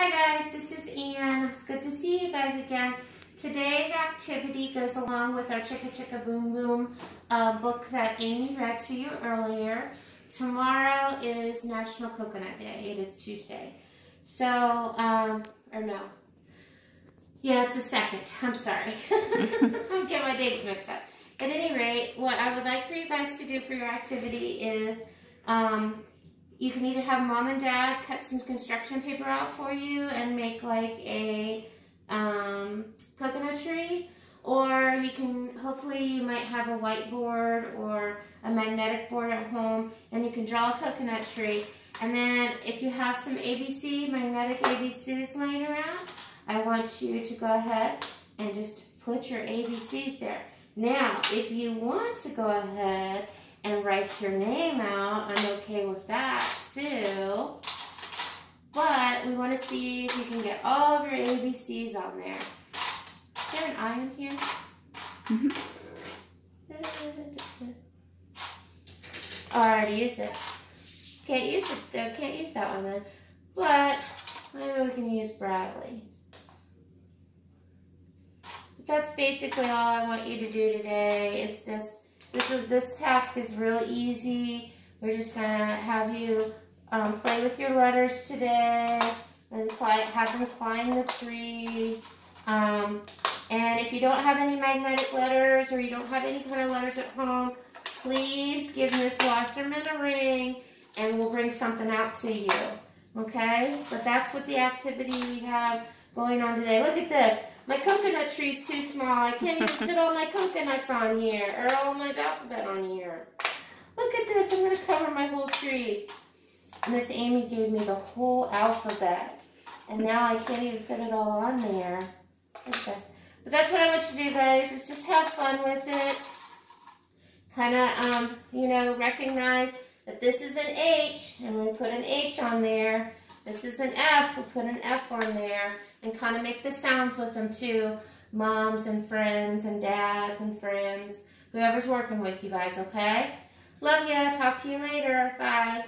Hi guys, this is Ann. It's good to see you guys again. Today's activity goes along with our Chicka Chicka Boom Boom uh, book that Amy read to you earlier. Tomorrow is National Coconut Day. It is Tuesday. So, um, or no. Yeah, it's the second. I'm sorry. I'm getting my dates mixed up. At any rate, what I would like for you guys to do for your activity is um, you can either have mom and dad cut some construction paper out for you and make like a um, coconut tree, or you can, hopefully you might have a whiteboard or a magnetic board at home and you can draw a coconut tree. And then if you have some ABC, magnetic ABCs laying around, I want you to go ahead and just put your ABCs there. Now, if you want to go ahead and write your name out, I'm okay with that too. But we want to see if you can get all of your ABCs on there. Is there an I in here? Mm -hmm. Oh, I already used it. Can't use it though. Can't use that one then. But maybe we can use Bradley. But that's basically all I want you to do today. It's just this is this task is real easy. We're just gonna have you um, play with your letters today and have them climb the tree. Um, and if you don't have any magnetic letters or you don't have any kind of letters at home, please give Miss Wasserman a ring and we'll bring something out to you. Okay? But that's what the activity we have going on today. Look at this. My coconut tree's too small. I can't even fit all my coconuts on here or all my alphabet on here. Look at this. I'm going to cover my whole tree. Miss Amy gave me the whole alphabet. And now I can't even fit it all on there. Look this. But that's what I want you to do, guys, is just have fun with it. Kind of, um, you know, recognize that this is an H, and we put an H on there. This is an F, we'll put an F on there and kind of make the sounds with them too. Moms and friends and dads and friends, whoever's working with you guys, okay? Love ya. Talk to you later. Bye.